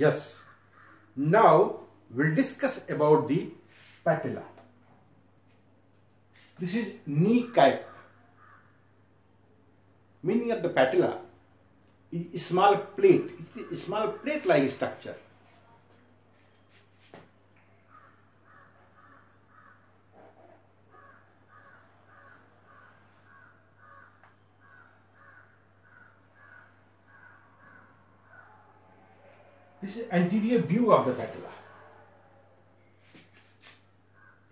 Yes. Now we'll discuss about the patella. This is kneecap. Meaning of the patella is small plate, a small plate-like structure. This is anterior view of the patella.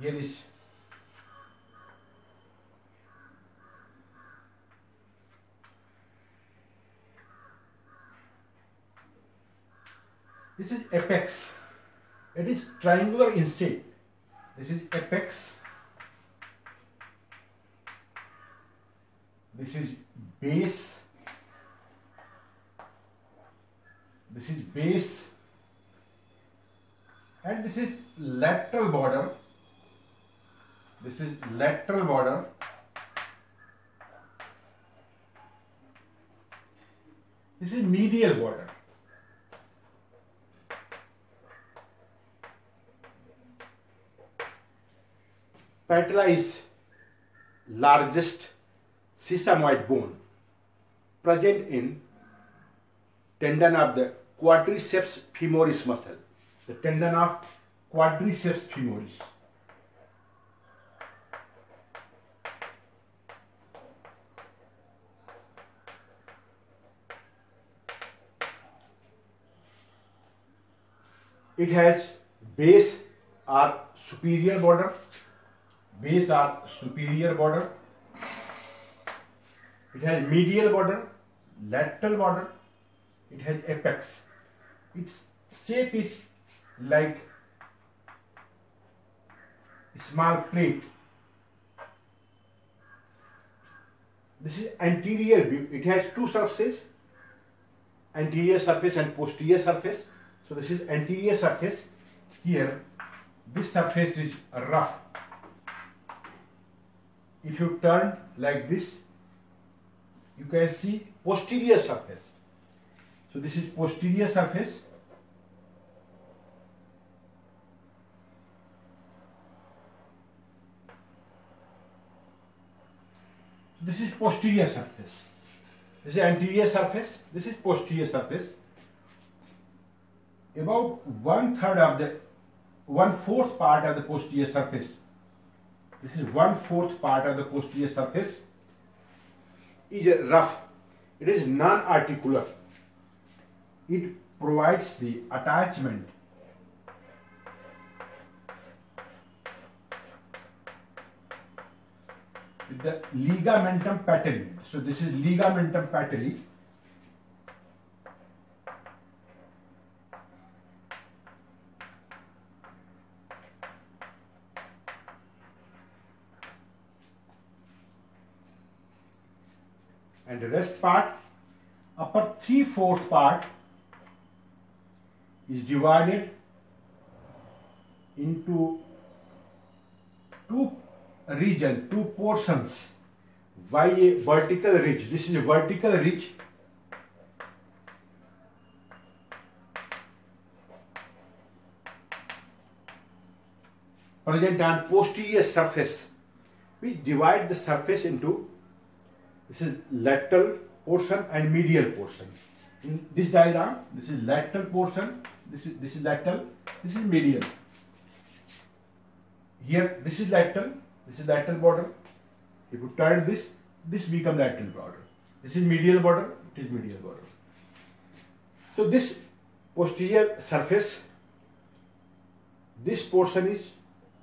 Here is This is apex. It is triangular in shape. This is apex. This is base. This is base. And this is lateral border. This is lateral border. This is medial border. Patella is largest sesamoid bone present in tendon of the quadriceps femoris muscle. The tendon of quadriceps femoris. It has base or superior border base are superior border. It has medial border, lateral border. It has apex. Its shape is like small plate. This is anterior view. It has two surfaces, anterior surface and posterior surface. So this is anterior surface. Here, this surface is rough if you turn like this you can see posterior surface so this is posterior surface. This is posterior surface. This is anterior surface. This is posterior surface. About one third of the one fourth part of the posterior surface. This is one fourth part of the posterior surface. Is rough it is non-articular it provides the attachment. With the ligamentum patelli so this is ligamentum patelli and the rest part upper three fourth part is divided into two region two portions by a vertical ridge this is a vertical ridge present on posterior surface which divide the surface into this is lateral portion and medial portion. In this diagram, this is lateral portion, this is this is lateral, this is medial. Here, this is lateral, this is lateral border. If you turn this, this become lateral border. This is medial border, it is medial border. So this posterior surface, this portion is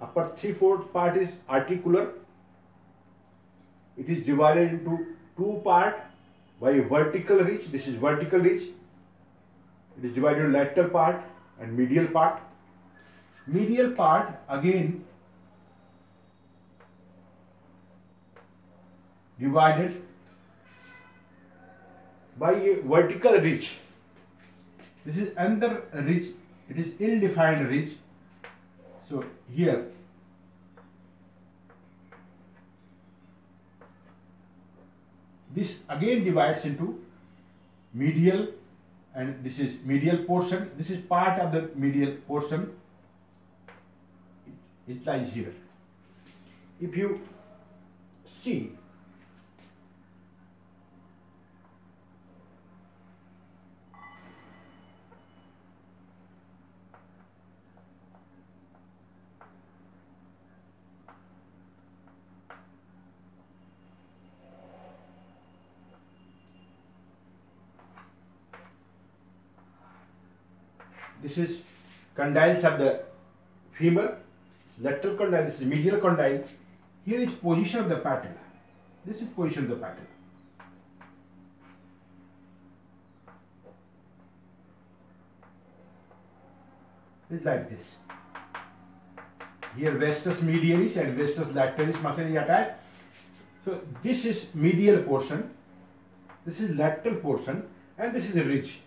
upper three-fourth part is articular it is divided into two part by vertical ridge. This is vertical ridge. It is divided into lateral part and medial part. Medial part again divided by a vertical ridge. This is another ridge. It is ill-defined ridge. So here This again divides into medial and this is medial portion. This is part of the medial portion. It lies here. If you see this is condyles of the femur, lateral condyle, this is medial condyle. Here is position of the patella. This is position of the patella. It's like this. Here vastus medialis and vastus lateralis muscle is attached. So this is medial portion, this is lateral portion and this is a ridge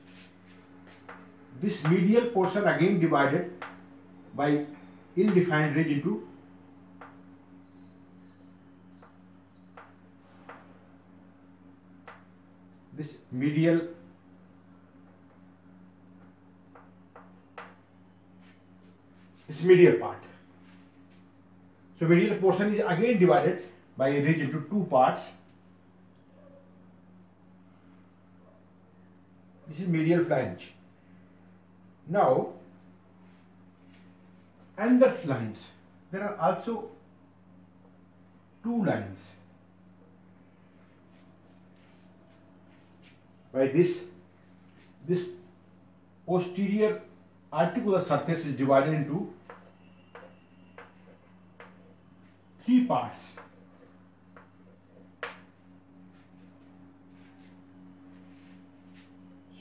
this medial portion again divided by ill-defined ridge into this medial this medial part. So medial portion is again divided by a ridge into two parts. This is medial flange. Now, under lines, there are also two lines. By this, this posterior articular surface is divided into three parts.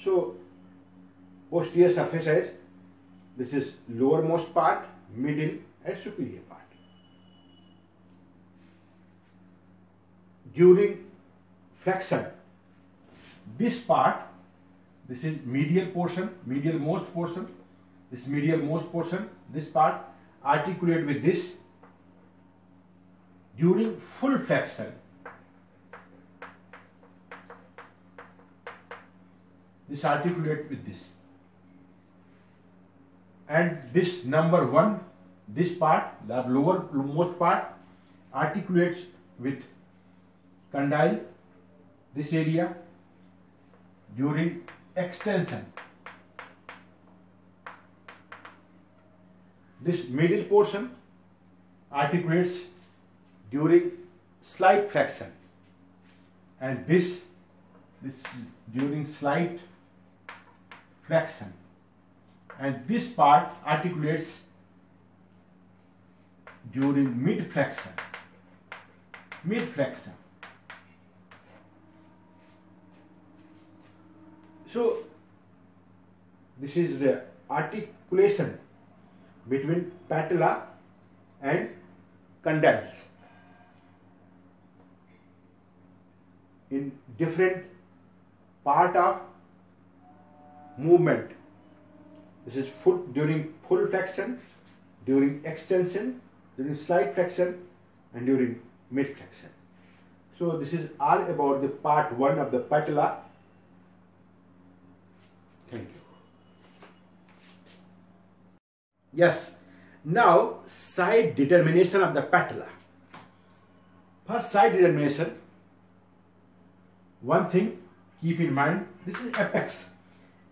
So, posterior surface this is lowermost part, middle and superior part. During flexion, this part, this is medial portion, medial most portion, this medial most portion, this part articulate with this during full flexion. This articulate with this and this number 1 this part the lower most part articulates with condyle this area during extension. This middle portion articulates during slight flexion and this this during slight flexion and this part articulates during mid flexion. Mid flexion. So this is the articulation between patella and condyles in different part of movement this is foot during full flexion, during extension, during slight flexion, and during mid flexion. So this is all about the part 1 of the patella. Thank you. Yes, now side determination of the patella. For side determination, one thing keep in mind, this is apex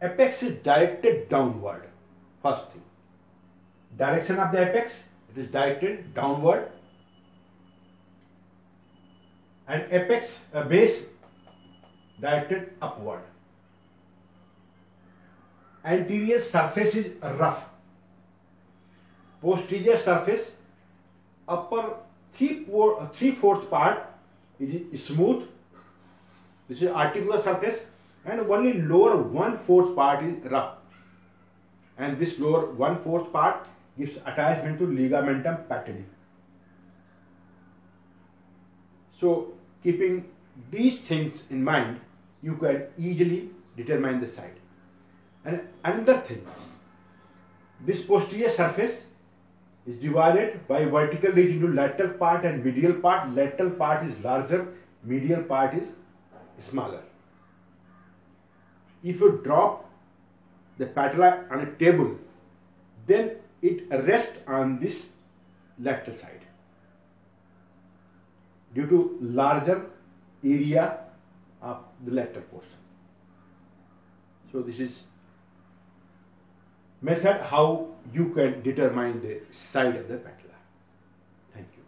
apex is directed downward. First thing. Direction of the apex, it is directed downward. And apex, a base, directed upward. Anterior surface is rough. Posterior surface, upper three, four, three fourth part is smooth. This is articular surface and only lower one fourth part is rough and this lower one fourth part gives attachment to ligamentum patelli. So keeping these things in mind you can easily determine the side. And another thing, this posterior surface is divided by vertical ridge into lateral part and medial part. Lateral part is larger, medial part is smaller if you drop the patella on a table, then it rests on this lateral side due to larger area of the lateral portion. So this is method how you can determine the side of the patella. Thank you.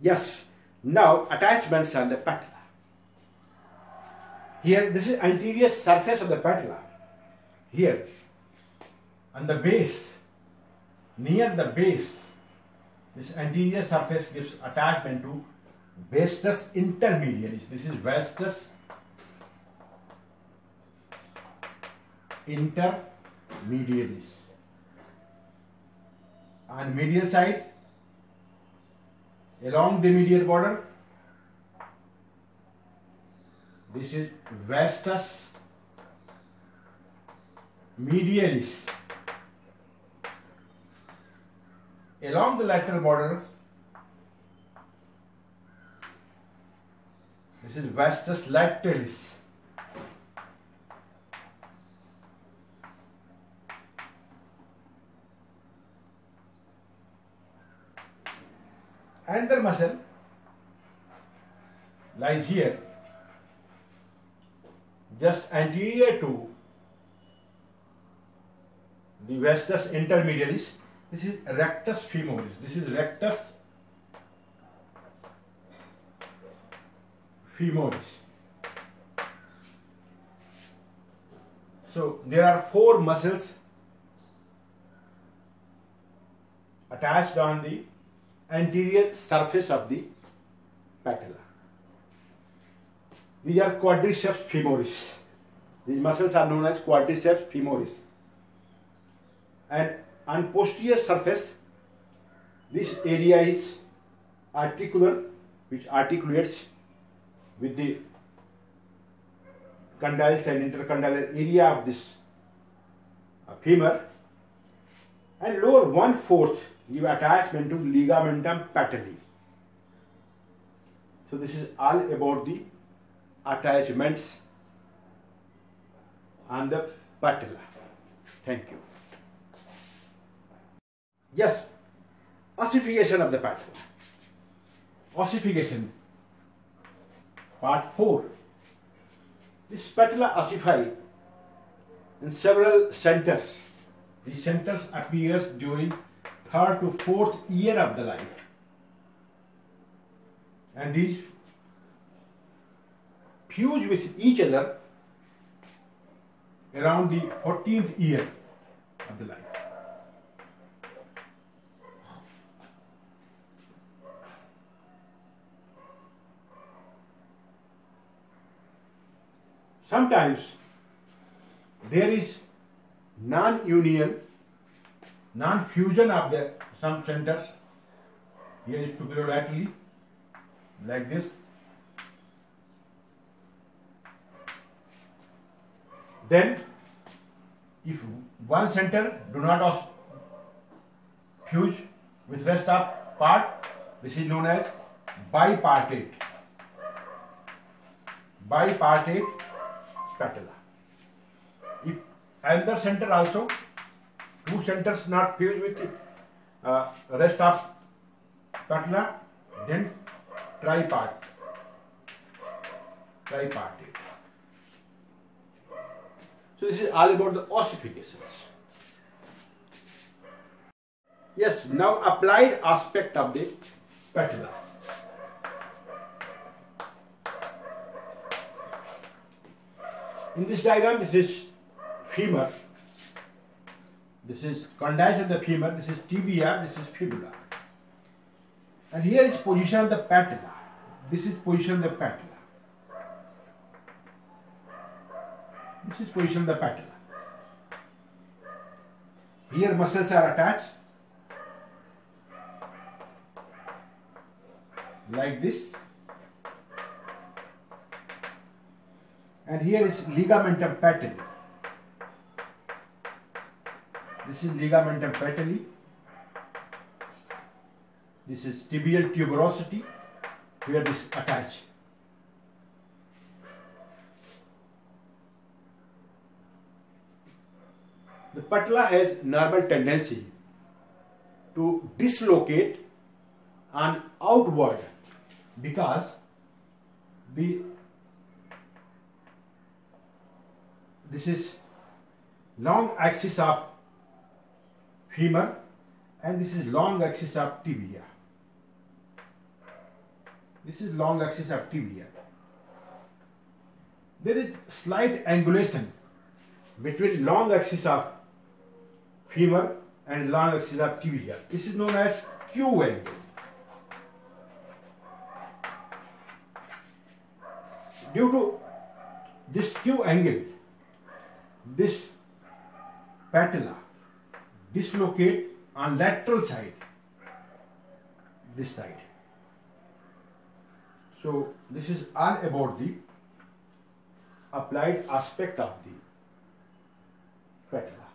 Yes, now attachments on the patella. Here, this is anterior surface of the patella. Here, on the base, near the base, this anterior surface gives attachment to vastus intermediaris. This is vastus intermediaris. On medial side, along the medial border, this is vastus medialis. Along the lateral border, this is vastus lateralis. Another muscle lies here, just anterior to the vastus intermediaris. This is rectus femoris. This is rectus femoris. So there are four muscles attached on the anterior surface of the patella. These are quadriceps femoris. These muscles are known as quadriceps femoris. And on posterior surface, this area is articular, which articulates with the condyles and intercondylar area of this uh, femur. And lower one fourth give attachment to ligamentum patelli. So this is all about the attachments on the patella. Thank you. Yes, ossification of the patella. Ossification. Part 4. This patella ossify in several centers. These centers appears during third to fourth year of the life. And these fuse with each other around the 14th year of the life. Sometimes there is non-union, non-fusion of the some centers. Here is superolaterally, like this. Then, if one center do not os- fuse with rest of part, this is known as bipartite. Bipartite patella. If another center also, two centers not fused with it, uh, rest of patella, then tripart, tripartite. So this is all about the ossifications. Yes, now applied aspect of the patella. In this diagram, this is femur. This is condyle of the femur. This is tibia. This is fibula. And here is position of the patella. This is position of the patella. This is position of the patella. Here muscles are attached like this. And here is ligamentum patelli. This is ligamentum patelli. This is tibial tuberosity where this attached. The patella has normal tendency to dislocate and outward because the this is long axis of femur and this is long axis of tibia. This is long axis of tibia. There is slight angulation between long axis of femur and long axis of tibia. This is known as Q angle. Due to this Q angle, this patella dislocate on lateral side, this side. So this is all about the applied aspect of the patella.